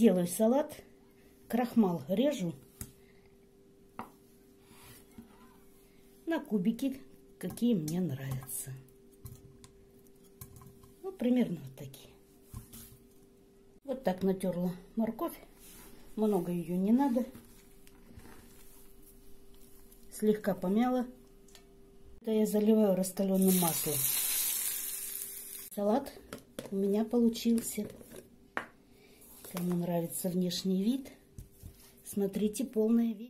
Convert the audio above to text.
Делаю салат. Крахмал режу на кубики, какие мне нравятся. Ну, примерно вот такие. Вот так натерла морковь. Много ее не надо. Слегка помяла. Это я заливаю раскаленным маслом. Салат у меня получился. Кому нравится внешний вид, смотрите полное видео.